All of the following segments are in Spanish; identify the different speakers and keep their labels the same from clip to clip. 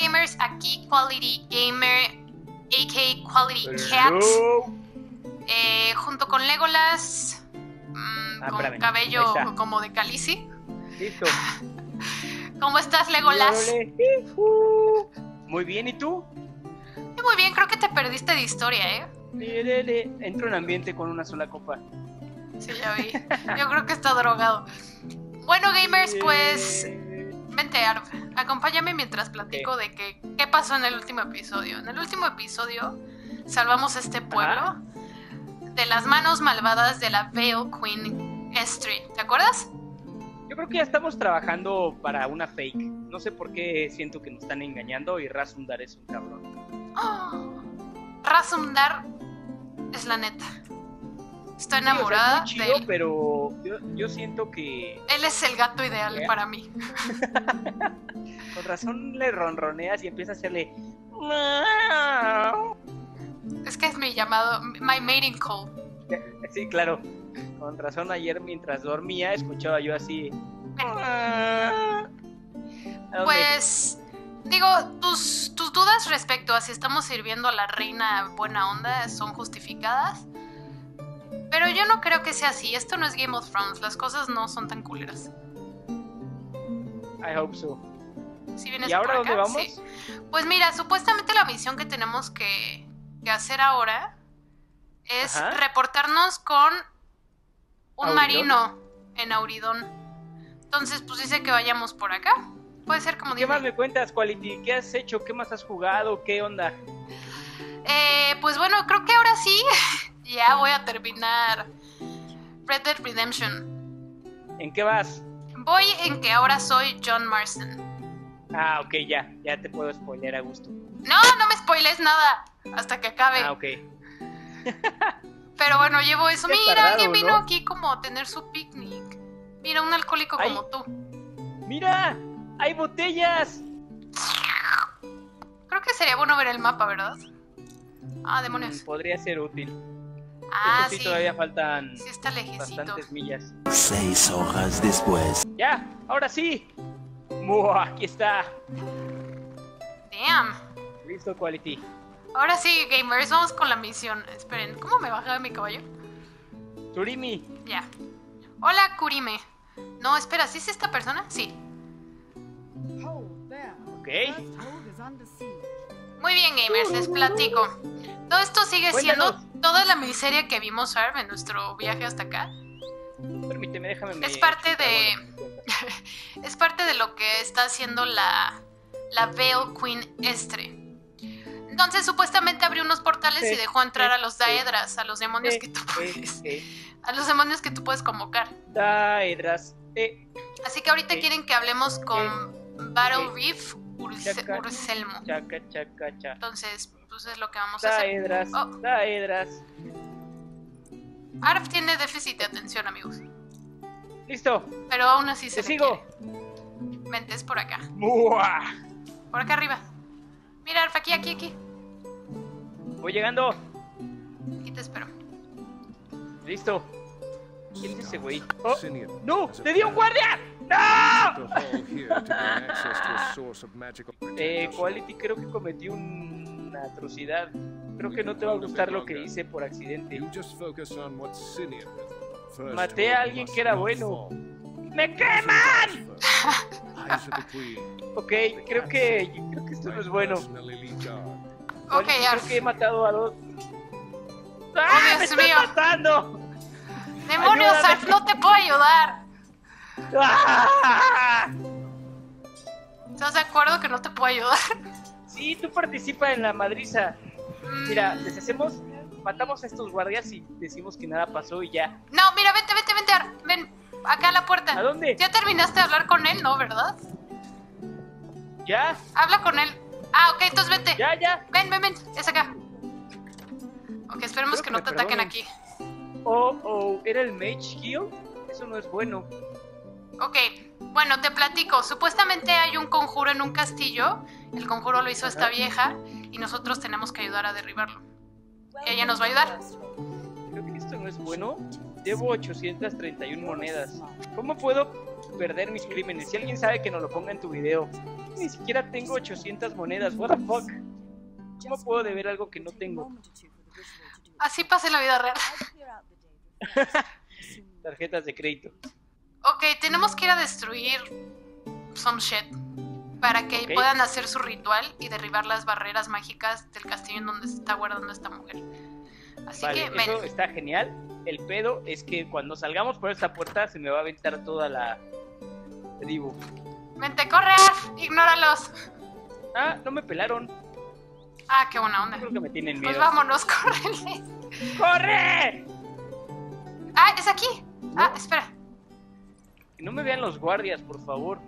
Speaker 1: gamers, aquí Quality Gamer, AK Quality Cat, eh, junto con Legolas, mm,
Speaker 2: Ah,
Speaker 1: con
Speaker 2: espérame,
Speaker 1: cabello como de calici.
Speaker 2: Listo.
Speaker 1: ¿Cómo estás, Legolas?
Speaker 2: Muy bien, ¿y tú?
Speaker 1: Muy bien, creo que te perdiste de historia, ¿eh?
Speaker 2: Entro en ambiente con una sola copa.
Speaker 1: Sí, ya vi. Yo creo que está drogado. Bueno, gamers, pues vente, Arv. Acompáñame mientras platico de que, qué pasó en el último episodio. En el último episodio salvamos este pueblo
Speaker 2: Ajá.
Speaker 1: de las manos malvadas de la Veil Queen Estri. ¿Te acuerdas?
Speaker 2: Yo creo que ya estamos trabajando para una fake. No sé por qué siento que nos están engañando y Razundar es un cabrón.
Speaker 1: Oh, es la neta. Estoy
Speaker 2: Sí, o sea, es
Speaker 1: enamorada
Speaker 2: muy
Speaker 1: de
Speaker 2: chido,
Speaker 1: él.
Speaker 2: pero yo, yo siento que
Speaker 1: Él es el gato ideal
Speaker 2: ¿Qué?
Speaker 1: para mí.
Speaker 2: con razón le ronroneas y empieza a hacerle.
Speaker 1: Es que es mi llamado, my mating call.
Speaker 2: Sí, claro. Con razón ayer mientras dormía escuchaba yo así.
Speaker 1: Pues, digo, tus, tus dudas respecto a si estamos sirviendo a la reina buena onda son justificadas. Pero yo no creo que sea así. Esto no es Game of Thrones. Las cosas no son tan culeras.
Speaker 2: I hope so.
Speaker 1: Si vienes
Speaker 2: ¿Y ahora
Speaker 1: por acá,
Speaker 2: dónde vamos?
Speaker 1: sí. Pues mira, supuestamente la misión que tenemos que, que hacer ahora es
Speaker 2: Ajá.
Speaker 1: reportarnos con un
Speaker 2: ¿Auridón?
Speaker 1: marino en Auridón. Entonces, pues dice que vayamos por acá. Puede ser como
Speaker 2: ¿Qué
Speaker 1: dice.
Speaker 2: más me cuentas, Quality? ¿Qué has hecho? ¿Qué más has jugado? ¿Qué onda?
Speaker 1: Eh, pues bueno, creo que ahora sí. ya voy a terminar Red Dead Redemption.
Speaker 2: ¿En qué vas?
Speaker 1: Voy en que ahora soy John Marston.
Speaker 2: Ah, ok, ya. Ya te puedo spoiler a gusto.
Speaker 1: No, no me spoiles nada hasta que acabe.
Speaker 2: Ah, ok.
Speaker 1: Pero bueno, llevo eso.
Speaker 2: Qué
Speaker 1: Mira,
Speaker 2: tardado,
Speaker 1: alguien vino
Speaker 2: ¿no?
Speaker 1: aquí como a tener su picnic. Mira, un alcohólico
Speaker 2: Ay.
Speaker 1: como tú.
Speaker 2: ¡Mira! ¡Hay botellas!
Speaker 1: Creo que sería bueno ver el mapa, ¿verdad? Ah, demonios.
Speaker 2: Podría ser útil.
Speaker 1: Ah,
Speaker 2: Eso sí,
Speaker 1: sí.
Speaker 2: todavía faltan
Speaker 1: Sí está
Speaker 2: bastantes millas.
Speaker 3: Seis horas después.
Speaker 2: ¡Ya! ¡Ahora sí! ¡Mua! Aquí está.
Speaker 1: Damn.
Speaker 2: Listo, Quality.
Speaker 1: Ahora sí, gamers, vamos con la misión. Esperen, ¿cómo me bajaba mi caballo?
Speaker 2: Surimi.
Speaker 1: Ya. Hola, Kurime. No, espera, ¿sí es esta persona? Sí.
Speaker 2: Ok.
Speaker 1: Muy bien, gamers, les platico. Todo esto sigue siendo. Toda la miseria que vimos, Arv, en nuestro viaje hasta acá.
Speaker 2: Permíteme, déjame. me-
Speaker 1: Es parte de- Es parte de lo que está haciendo la, la Veil Queen Estre. Entonces, supuestamente abrió unos portales y dejó entrar
Speaker 2: sí,
Speaker 1: a los
Speaker 2: sí.
Speaker 1: Daedras, a los demonios que tú puedes. A los demonios que tú puedes convocar.
Speaker 2: Daedras.
Speaker 1: Así que ahorita quieren que hablemos con Battle Reef. Urselmo.
Speaker 2: Chaca, chaca, chaca.
Speaker 1: Entonces, es lo que vamos a hacer.
Speaker 2: Daedras.
Speaker 1: Oh.
Speaker 2: Daedras.
Speaker 1: Arf tiene déficit de atención, amigos.
Speaker 2: Listo.
Speaker 1: Pero aún así se
Speaker 2: Te
Speaker 1: le
Speaker 2: sigo.
Speaker 1: quiere. Vente, es por acá.
Speaker 2: ¡Mua!
Speaker 1: Por acá arriba. Mira, Arf, aquí, aquí, aquí.
Speaker 2: Voy llegando.
Speaker 1: Aquí te espero.
Speaker 2: Listo. ¿Quién es ese güey? ¡Oh! ¡No! ¡Le dio un guardia! ¡No! Eh, Quality creo que cometí un- una atrocidad. Creo que no te va a gustar lo que hice por accidente. Maté a alguien que era bueno. ¡Me queman! Ok, creo que, creo que esto no es bueno.
Speaker 1: Ok.
Speaker 2: Creo que he matado a dos. ¡Ah!
Speaker 1: Dios
Speaker 2: ¡Me
Speaker 1: mío.
Speaker 2: matando!
Speaker 1: ¡Demonios! ¡No te puedo ayudar!
Speaker 2: ¡Ah!
Speaker 1: ¿Estás de acuerdo que no te puedo ayudar?
Speaker 2: Sí, tú participa en la madriza. Mira, deshacemos, matamos a estos guardias y decimos que nada pasó y ya.
Speaker 1: No, mira, vente, vente, vente. Ven, acá a la puerta.
Speaker 2: ¿A dónde?
Speaker 1: ¿Ya terminaste de hablar con él, no, verdad?
Speaker 2: ¿Ya?
Speaker 1: Habla con él. Ah, ok, entonces vente.
Speaker 2: ¿Ya, ya?
Speaker 1: Ven, ven, ven, es acá. Ok, esperemos
Speaker 2: Creo
Speaker 1: que
Speaker 2: que
Speaker 1: no te ataquen aquí.
Speaker 2: Oh, oh, ¿era el Mage Guild? Eso no es bueno.
Speaker 1: Ok, bueno, te platico. Supuestamente hay un conjuro en un castillo. El conjuro lo hizo esta vieja y nosotros tenemos que ayudar a derribarlo. Ella nos va a ayudar.
Speaker 2: Creo que esto no es bueno. Llevo 831 monedas. ¿Cómo puedo perder mis crímenes. Si alguien sabe que nos lo ponga en tu video. Ni siquiera tengo 800 monedas. What the fuck? ¿Cómo puedo deber algo que no tengo?
Speaker 1: Así pasa en la vida real.
Speaker 2: Tarjetas de crédito.
Speaker 1: Ok, tenemos que ir a destruir some shit para que puedan hacer su ritual y derribar las barreras mágicas del castillo en donde se está guardando esta mujer. Así
Speaker 2: Vale,
Speaker 1: que,
Speaker 2: eso está genial. El pedo es que cuando salgamos por esta puerta se me va a aventar toda la tribu.
Speaker 1: Vente, corre, ignóralos.
Speaker 2: Ah, no me pelaron.
Speaker 1: Ah, qué buena onda.
Speaker 2: Creo que me tienen miedo.
Speaker 1: Pues vámonos, córrele.
Speaker 2: ¡Corre!
Speaker 1: Ah, es aquí. Ah, espera.
Speaker 2: Que no me vean los guardias, por favor.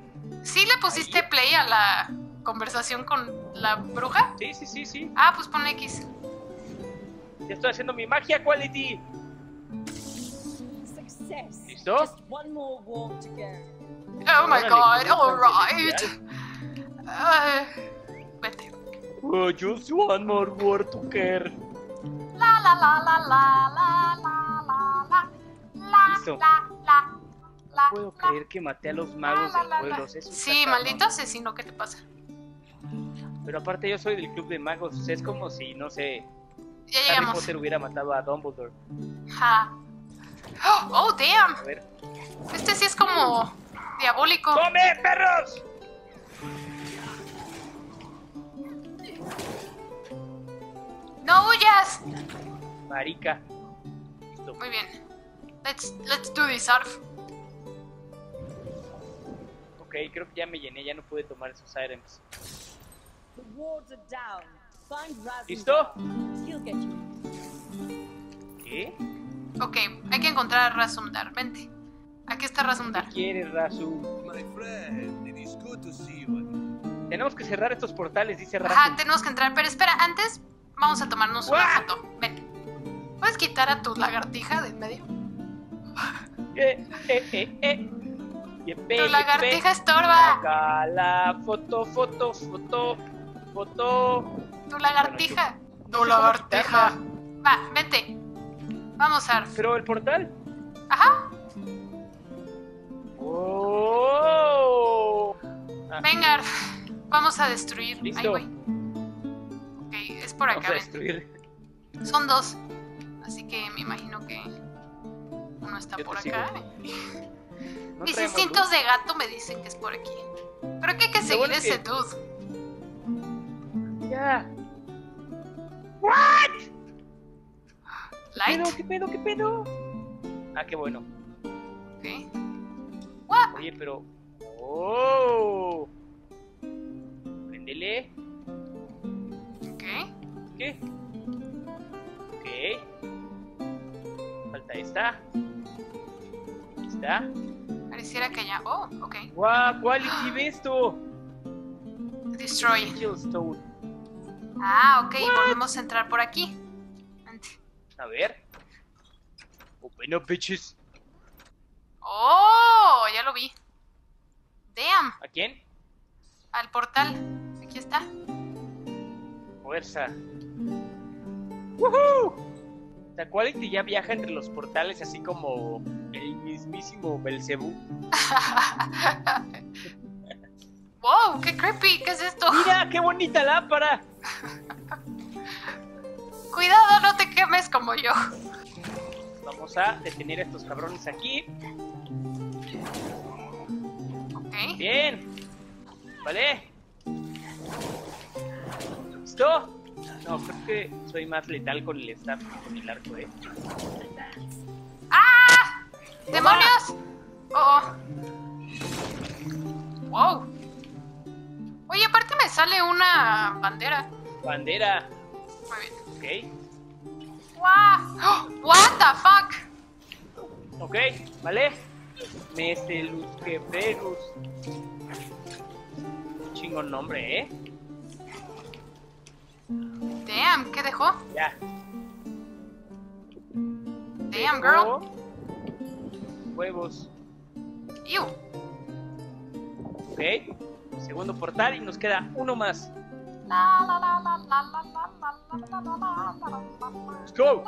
Speaker 1: ¿Sí le pusiste
Speaker 2: Ahí.
Speaker 1: play a la conversación con la bruja?
Speaker 2: Sí, sí, sí, sí.
Speaker 1: Ah, pues pon X.
Speaker 2: Ya estoy haciendo mi magia quality.
Speaker 4: Success.
Speaker 2: ¿Listo?
Speaker 4: Just one more walk to go.
Speaker 1: Oh my god, alright. Ah, vete.
Speaker 2: Oh, just one more word to care.
Speaker 1: La la la la la la la la la la
Speaker 2: Listo.
Speaker 1: la la la
Speaker 2: No puedo creer que maté a los magos del pueblo.
Speaker 1: Sí, maldito asesino, ¿qué te pasa?
Speaker 2: Pero aparte yo soy del club de magos. o sea, es como si, no sé,
Speaker 1: Ya
Speaker 2: Harry. Potter hubiera matado a Dumbledore.
Speaker 1: Ja. Oh, oh, damn.
Speaker 2: A ver.
Speaker 1: Este sí es como diabólico.
Speaker 2: ¡Come, perros!
Speaker 1: No huyas.
Speaker 2: Marica. Listo.
Speaker 1: Muy bien. Let's let's do this, Arf.
Speaker 2: Ok, creo que ya me llené, ya no pude tomar esos items. ¿Listo? ¿Qué?
Speaker 1: Ok, hay que encontrar a Razumdar. Vente. Aquí está
Speaker 2: ¿Qué
Speaker 1: Razumdar.
Speaker 2: quieres, Razu?
Speaker 5: My friend, it is good to see you again.
Speaker 2: Tenemos que cerrar estos portales, dice
Speaker 1: Ajá,
Speaker 2: Razu.
Speaker 1: tenemos que entrar. Pero espera, antes vamos a tomarnos una
Speaker 2: ¡Guau!
Speaker 1: foto. Ven. ¿Puedes quitar a tu lagartija de en medio?
Speaker 2: Eh, eh, eh, eh. Yepe,
Speaker 1: lagartija estorba.
Speaker 2: Acá la foto, foto, foto, foto.
Speaker 1: Tu lagartija. Tu lagartija. Va, vente. Vamos, Arf.
Speaker 2: Pero el portal.
Speaker 1: Ajá.
Speaker 2: ¡Oh! Ah,
Speaker 1: Venga, Arf. Vamos a destruir. Ay,
Speaker 2: Listo.
Speaker 1: güey. Ok, es por
Speaker 2: Vamos
Speaker 1: acá.
Speaker 2: a
Speaker 1: ven.
Speaker 2: destruir.
Speaker 1: Son dos. Así que me imagino que uno está
Speaker 2: Yo
Speaker 1: por acá.
Speaker 2: sigo. ¿No
Speaker 1: Mis instintos
Speaker 2: luz?
Speaker 1: de gato me dicen que es por aquí. Creo que hay que seguir ese
Speaker 2: que-
Speaker 1: dude.
Speaker 2: Ya. ¿Qué
Speaker 1: Light.
Speaker 2: pedo? ¿Qué pedo? ¿Qué pedo? Ah, qué bueno.
Speaker 1: Ok. What?
Speaker 2: Oye, pero. ¡Oh! Préndele.
Speaker 1: Ok.
Speaker 2: ¿Qué? Ok. Falta esta. Aquí
Speaker 1: Pareciera que ya. Oh, ok.
Speaker 2: ¡Guau! ¿Cuál ve esto?
Speaker 1: Destroy.
Speaker 2: Angel Stone.
Speaker 1: Ah, ok. Volvemos a entrar por aquí.
Speaker 2: A ver. Open up, bitches.
Speaker 1: Oh, ya lo vi. Damn.
Speaker 2: ¿A quién?
Speaker 1: Al portal. Aquí está.
Speaker 2: Fuerza. ¡Woohoo! Sea, Quality ya viaja entre los portales así como el mismísimo Belcebú.
Speaker 1: wow, qué creepy. ¿Qué es esto?
Speaker 2: ¡Mira, qué bonita lámpara!
Speaker 1: Cuidado, no te quemes como yo.
Speaker 2: Vamos a detener a estos cabrones aquí.
Speaker 1: Ok.
Speaker 2: Bien. Vale. ¿Listo? No, creo que soy más letal con el staff que con el arco, eh.
Speaker 1: ¡Demonios! Oh, oh. Wow. Oye, aparte me sale una bandera.
Speaker 2: Bandera.
Speaker 1: Muy bien.
Speaker 2: Ok.
Speaker 1: ¡Wow! ¡Oh! What the fuck?
Speaker 2: Ok, vale. Este Luz. Chingón nombre, ¿eh?
Speaker 1: Damn, ¿qué dejó?
Speaker 2: Ya.
Speaker 1: Damn, girl. ¡Iu!
Speaker 2: Ok, segundo portal y nos queda uno más. Let's go.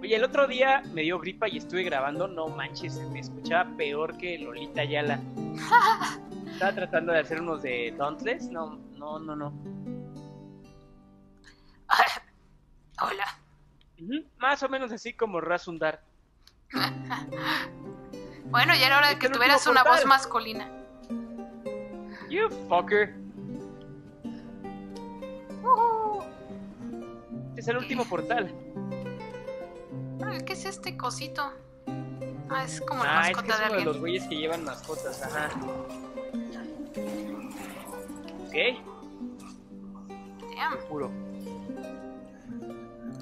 Speaker 2: Oye, el otro día me dio gripa y estuve grabando, no manches, me escuchaba peor que Lolita Yala. Estaba tratando de hacer unos de Dauntless, no, no, no, no.
Speaker 1: Hola.
Speaker 2: Más o menos así como Rasundar.
Speaker 1: Bueno, ya era hora de que tuvieras una voz masculina.
Speaker 2: You fucker. Este es el último portal.
Speaker 1: Ay, ¿Qué es este cosito? Ah, es como la
Speaker 2: Ah, es que
Speaker 1: mascota
Speaker 2: es
Speaker 1: de
Speaker 2: uno de los
Speaker 1: alguien.
Speaker 2: güeyes que llevan mascotas, ajá. Ok,
Speaker 1: Damn.
Speaker 2: puro.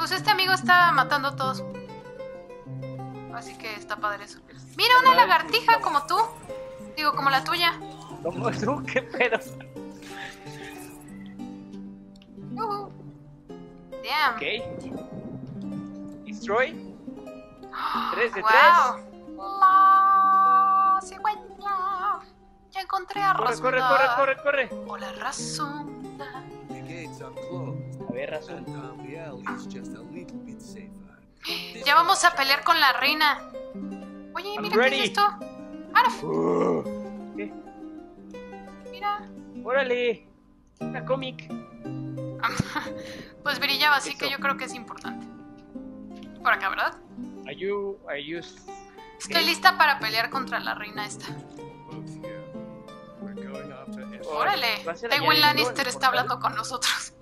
Speaker 1: Pues este amigo está matando a todos. Así que está padre eso. Mira, una lagartija como tú. Digo, como la tuya.
Speaker 2: ¿Cómo tú? ¿Qué pedo?
Speaker 1: Ujú. Damn.
Speaker 2: Ok. Destroy. Tres de
Speaker 1: wow. La cigüeña. Ya encontré a
Speaker 2: Corre, corre, corre, corre, corre.
Speaker 1: Hola, Rasunda.
Speaker 5: This
Speaker 1: Ya vamos a pelear con la reina. Oye,
Speaker 2: I'm
Speaker 1: mira qué es esto. Arf,
Speaker 2: ¿Qué?
Speaker 1: mira.
Speaker 2: Órale. Una cómic.
Speaker 1: Pues brillaba, así que yo creo que es importante. Por acá, ¿verdad?
Speaker 2: Are you, are you...
Speaker 1: Estoy lista para pelear contra la reina esta. Órale, Tywin Lannister está hablando con nosotros.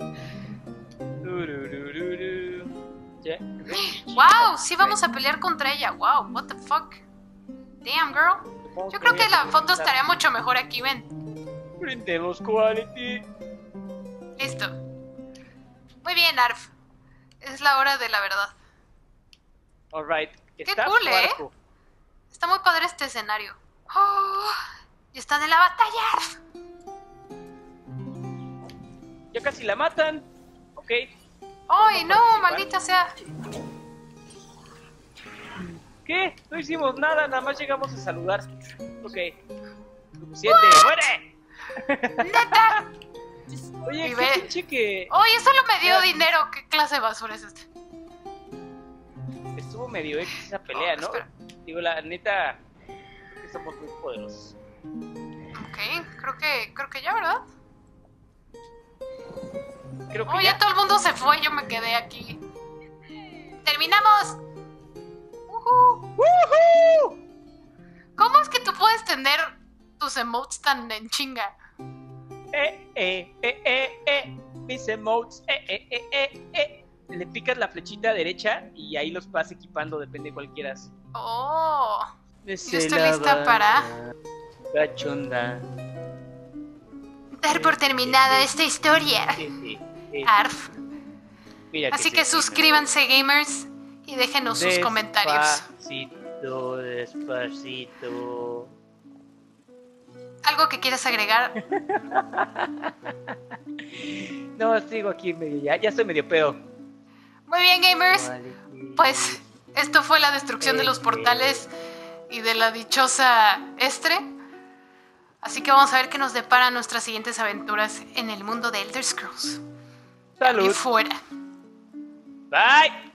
Speaker 1: ¡Wow! Sí vamos a pelear contra ella. ¡Wow! ¿What the fuck? Damn, girl. Yo creo que la foto estaría mucho mejor aquí, ven.
Speaker 2: Prendemos quality.
Speaker 1: Listo. Muy bien, Arf. Es la hora de la verdad.
Speaker 2: Alright.
Speaker 1: Qué cool, ¿eh? Está muy padre este escenario. ¡Oh! y están en la batalla, Arf.
Speaker 2: Ya casi la matan. Ok.
Speaker 1: ¡Ay, no!
Speaker 2: participar?
Speaker 1: ¡Maldita sea!
Speaker 2: ¿Qué? No hicimos nada, nada más llegamos a saludar. Ok. Suficiente. ¡Muere!
Speaker 1: ¡Neta!
Speaker 2: Oye,
Speaker 1: Y
Speaker 2: qué pinche que
Speaker 1: ¡Oye, solo me dio dinero! ¿Qué clase de basura es este?
Speaker 2: estuvo medio X esa pelea,
Speaker 1: Oh,
Speaker 2: ¿no?
Speaker 1: espera.
Speaker 2: Digo, la neta, somos muy poderosos.
Speaker 1: Ok, creo que, creo que ya, ¿verdad?
Speaker 2: Creo que
Speaker 1: Oye,
Speaker 2: ya.
Speaker 1: todo el mundo se fue, yo me quedé aquí. ¡Terminamos!
Speaker 2: ¡Woohoo!
Speaker 1: ¿Cómo es que tú puedes tener tus emotes tan en chinga?
Speaker 2: Eh, eh, eh, eh, eh. Mis emotes. Eh, eh, eh, eh, eh. Le picas la flechita derecha y ahí los vas equipando, depende de cuál quieras.
Speaker 1: ¡Oh!
Speaker 2: Yo
Speaker 1: estoy lista para-
Speaker 2: Cachonda.
Speaker 1: Dar por terminada esta historia. Arf. Así que suscríbanse, gamers, y déjenos sus comentarios.
Speaker 2: Despacito, despacito.
Speaker 1: ¿Algo que quieras agregar?
Speaker 2: No, sigo aquí medio ya. Ya estoy medio pedo.
Speaker 1: Muy bien, gamers. Pues esto fue la destrucción de los portales y de la dichosa Estre. Así que vamos a ver qué nos depara nuestras siguientes aventuras en el mundo de Elder Scrolls. Y
Speaker 2: Salud.
Speaker 1: fuera.
Speaker 2: Bye.